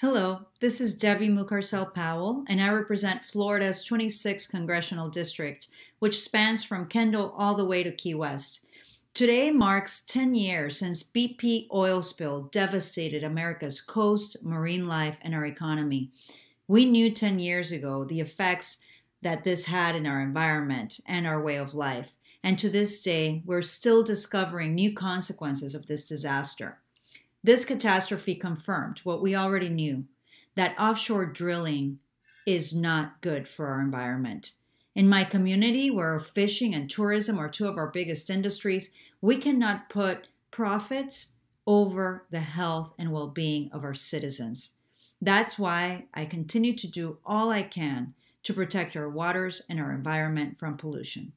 Hello, this is Debbie Mucarsel Powell, and I represent Florida's 26th Congressional District, which spans from Kendall all the way to Key West. Today marks 10 years since BP oil spill devastated America's coast, marine life, and our economy. We knew 10 years ago the effects that this had in our environment and our way of life, and to this day, we're still discovering new consequences of this disaster. This catastrophe confirmed what we already knew that offshore drilling is not good for our environment. In my community, where fishing and tourism are two of our biggest industries, we cannot put profits over the health and well being of our citizens. That's why I continue to do all I can to protect our waters and our environment from pollution.